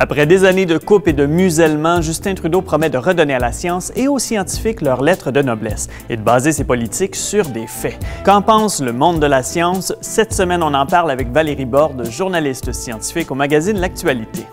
Après des années de coupe et de musellement, Justin Trudeau promet de redonner à la science et aux scientifiques leur lettre de noblesse et de baser ses politiques sur des faits. Qu'en pense le monde de la science? Cette semaine, on en parle avec Valérie Borde, journaliste scientifique au magazine L'Actualité.